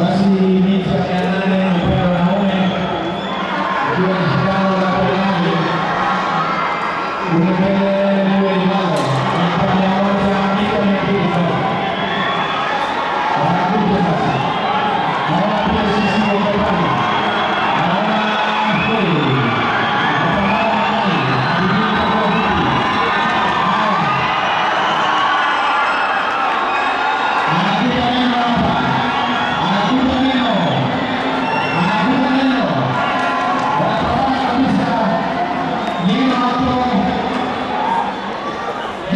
Mas,